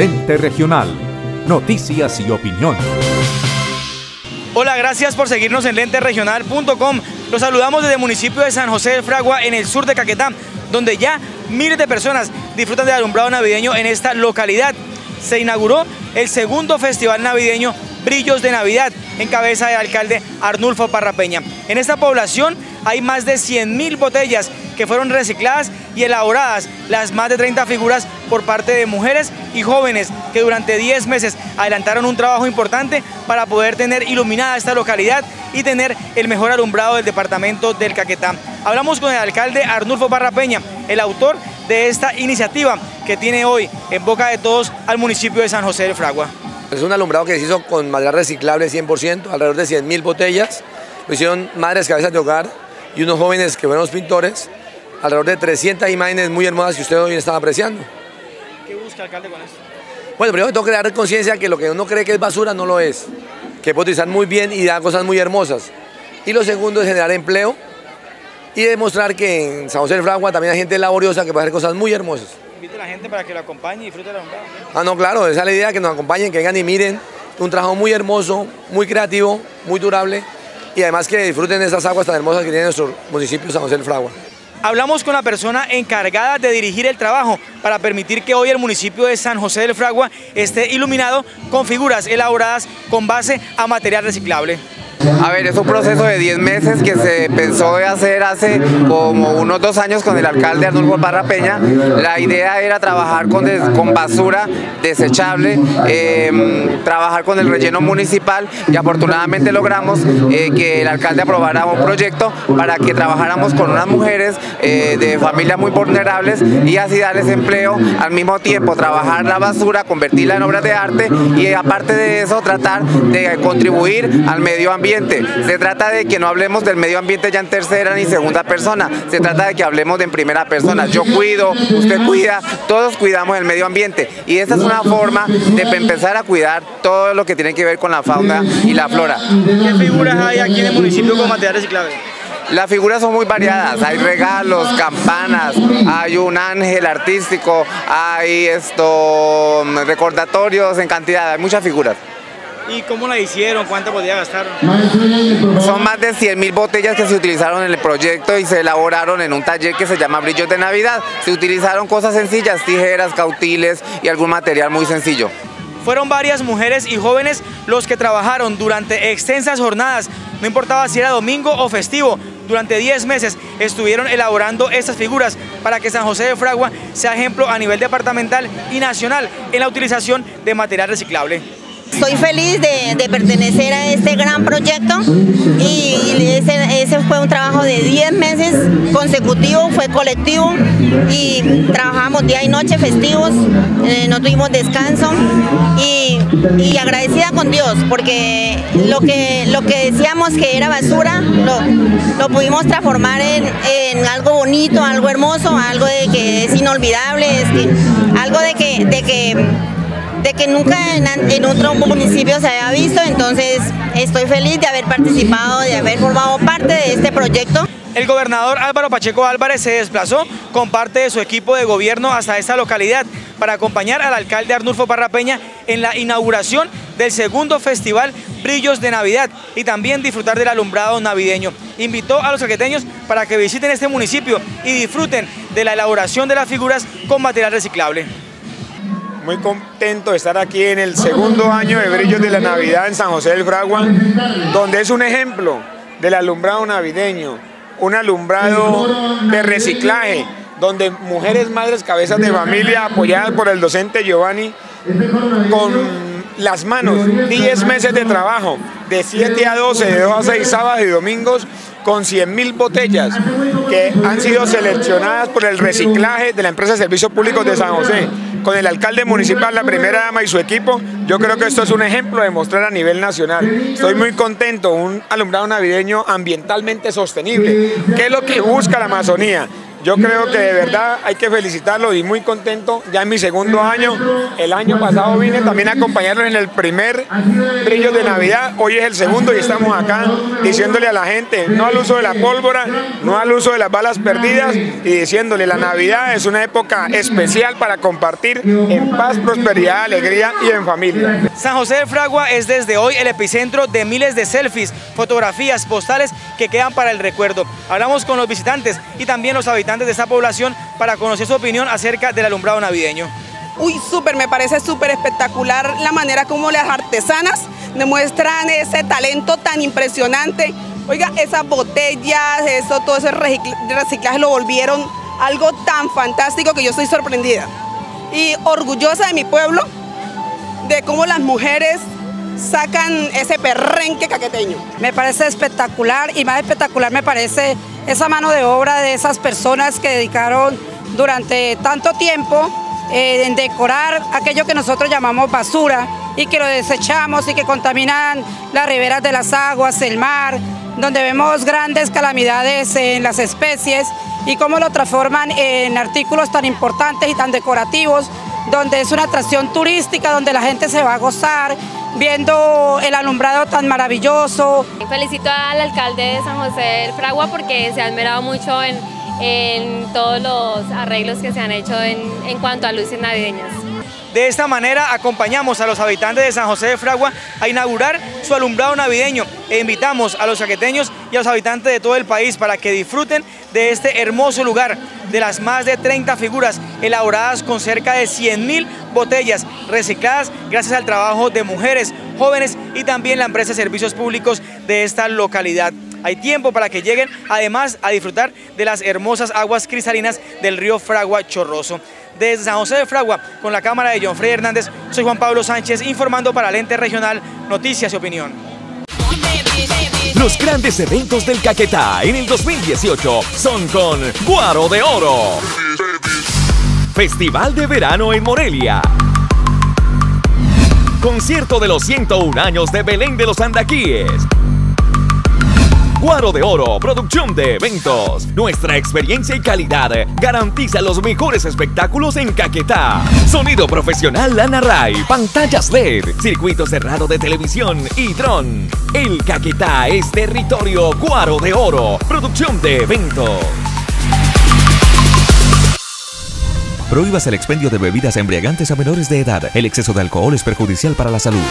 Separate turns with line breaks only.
Lente Regional. Noticias y opinión.
Hola, gracias por seguirnos en lenteregional.com. Los saludamos desde el municipio de San José del Fragua, en el sur de Caquetá, donde ya miles de personas disfrutan del alumbrado navideño en esta localidad. Se inauguró el segundo festival navideño Brillos de Navidad, en cabeza del alcalde Arnulfo Parrapeña. En esta población hay más de 100.000 botellas que fueron recicladas y elaboradas, las más de 30 figuras por parte de mujeres y jóvenes que durante 10 meses adelantaron un trabajo importante para poder tener iluminada esta localidad y tener el mejor alumbrado del departamento del Caquetá. Hablamos con el alcalde Arnulfo Parrapeña, el autor de esta iniciativa que tiene hoy en boca de todos al municipio de San José del Fragua.
Es un alumbrado que se hizo con material reciclable 100%, alrededor de 100.000 botellas. Lo hicieron madres cabezas de hogar y unos jóvenes que fueron pintores. Alrededor de 300 imágenes muy hermosas que usted hoy están apreciando.
¿Qué busca alcalde con esto?
Bueno, primero tengo que dar conciencia que lo que uno cree que es basura no lo es. Que puede utilizar muy bien y dar cosas muy hermosas. Y lo segundo es generar empleo y demostrar que en San José del Fragua también hay gente laboriosa que puede hacer cosas muy hermosas
invite a la gente para que lo acompañe y disfrute la alumbrado.
Ah, no, claro, esa es la idea, que nos acompañen, que vengan y miren. Un trabajo muy hermoso, muy creativo, muy durable y además que disfruten de esas aguas tan hermosas que tiene nuestro municipio San José del Fragua.
Hablamos con la persona encargada de dirigir el trabajo para permitir que hoy el municipio de San José del Fragua esté iluminado con figuras elaboradas con base a material reciclable.
A ver, es un proceso de 10 meses que se pensó de hacer hace como unos dos años con el alcalde Arnulfo Barra Peña. La idea era trabajar con, con basura desechable, em, trabajar con el relleno municipal y afortunadamente logramos eh, que el alcalde aprobara un proyecto para que trabajáramos con unas mujeres eh, de familias muy vulnerables y así darles empleo, al mismo tiempo trabajar la basura, convertirla en obras de arte y aparte de eso tratar de contribuir al medio ambiente se trata de que no hablemos del medio ambiente ya en tercera ni segunda persona. Se trata de que hablemos de en primera persona. Yo cuido, usted cuida, todos cuidamos el medio ambiente. Y esa es una forma de empezar a cuidar todo lo que tiene que ver con la fauna y la flora.
¿Qué figuras hay aquí en el municipio con material reciclable?
Las figuras son muy variadas, hay regalos, campanas, hay un ángel artístico, hay esto, recordatorios en cantidad, hay muchas figuras.
¿Y cómo la hicieron? ¿Cuánto podía gastar?
Son más de 100 mil botellas que se utilizaron en el proyecto y se elaboraron en un taller que se llama Brillos de Navidad. Se utilizaron cosas sencillas, tijeras, cautiles y algún material muy sencillo.
Fueron varias mujeres y jóvenes los que trabajaron durante extensas jornadas, no importaba si era domingo o festivo, durante 10 meses estuvieron elaborando estas figuras para que San José de Fragua sea ejemplo a nivel departamental y nacional en la utilización de material reciclable.
Estoy feliz de, pertenecer a este gran proyecto y ese, fue un trabajo de 10 meses consecutivo, fue colectivo y trabajamos día y noche festivos, eh, no tuvimos descanso y, agradecida con Dios porque lo que, lo que decíamos que era basura lo, pudimos transformar en, algo bonito, algo hermoso, algo de que es inolvidable, algo de que, de que de que nunca en, otro municipio se haya visto, entonces estoy feliz de haber participado, de haber formado parte de este proyecto.
El gobernador Álvaro Pacheco Álvarez se desplazó con parte de su equipo de gobierno hasta esta localidad para acompañar al alcalde Arnulfo Parrapeña en la inauguración del segundo festival Brillos de Navidad y también disfrutar del alumbrado navideño. Invitó a los caqueteños para que visiten este municipio y disfruten de la elaboración de las figuras con material reciclable
muy contento de estar aquí en el segundo año de Brillos de la Navidad en San José del Fragua, donde es un ejemplo del alumbrado navideño, un alumbrado de reciclaje, donde mujeres, madres, cabezas de familia, apoyadas por el docente Giovanni, con las manos, 10 meses de trabajo, de 7 a 12, de 2 a 6 sábados y domingos, con 100.000 botellas que han sido seleccionadas por el reciclaje de la empresa de servicios públicos de San José con el alcalde municipal, la primera dama y su equipo, yo creo que esto es un ejemplo de mostrar a nivel nacional. Estoy muy contento, un alumbrado navideño ambientalmente sostenible. ¿Qué es lo que busca la Amazonía? Yo creo que de verdad hay que felicitarlo y muy contento. Ya en mi segundo año, el año pasado vine también a acompañarlos en el primer brillo de Navidad. Hoy es el segundo y estamos acá diciéndole a la gente no al uso de la pólvora, no al uso de las balas perdidas y diciéndole la Navidad es una época especial para compartir en paz, prosperidad, alegría y en familia.
San José de Fragua es desde hoy el epicentro de miles de selfies, fotografías, postales que quedan para el recuerdo. Hablamos con los visitantes y también los habitantes de esta población para conocer su opinión acerca del alumbrado navideño.
Uy, súper, me parece súper espectacular la manera como las artesanas demuestran ese talento tan impresionante. Oiga, esas botellas, eso, todo ese reciclaje lo volvieron algo tan fantástico que yo estoy sorprendida. Y orgullosa de mi pueblo, de cómo las mujeres sacan ese perrenque caqueteño.
Me parece espectacular y más espectacular me parece esa mano de obra de esas personas que dedicaron durante tanto tiempo eh, en decorar aquello que nosotros llamamos basura y que lo desechamos y que contaminan las riberas de las aguas, el mar, donde vemos grandes calamidades en las especies y cómo lo transforman en artículos tan importantes y tan decorativos, donde es una atracción turística, donde la gente se va a gozar, viendo el alumbrado tan maravilloso.
Felicito al alcalde de San José del Fragua porque se ha esmerado mucho en, todos los arreglos que se han hecho en, en cuanto a luces navideñas.
De esta manera acompañamos a los habitantes de San José de Fragua a inaugurar su alumbrado navideño e invitamos a los chaqueteños y a los habitantes de todo el país para que disfruten de este hermoso lugar, de las más de 30 figuras elaboradas con cerca de 100 mil botellas recicladas gracias al trabajo de mujeres, jóvenes y también la empresa de servicios públicos de esta localidad. Hay tiempo para que lleguen además a disfrutar de las hermosas aguas cristalinas del río Fragua Chorroso. Desde San José de Fragua, con la cámara de John Freddy Hernández, soy Juan Pablo Sánchez informando para Lente Regional Noticias y Opinión.
Los grandes eventos del Caquetá en el 2018 son con Guaro de Oro. Festival de Verano en Morelia. Concierto de los 101 años de Belén de los Andaquíes. Guaro de Oro, producción de eventos. Nuestra experiencia y calidad garantiza los mejores espectáculos en Caquetá. Sonido profesional Lana Ray, pantallas LED, circuito cerrado de televisión y dron. El Caquetá es territorio Guaro de Oro, producción de eventos. Prohíbas el expendio de bebidas embriagantes a menores de edad. El exceso de alcohol es perjudicial para la salud.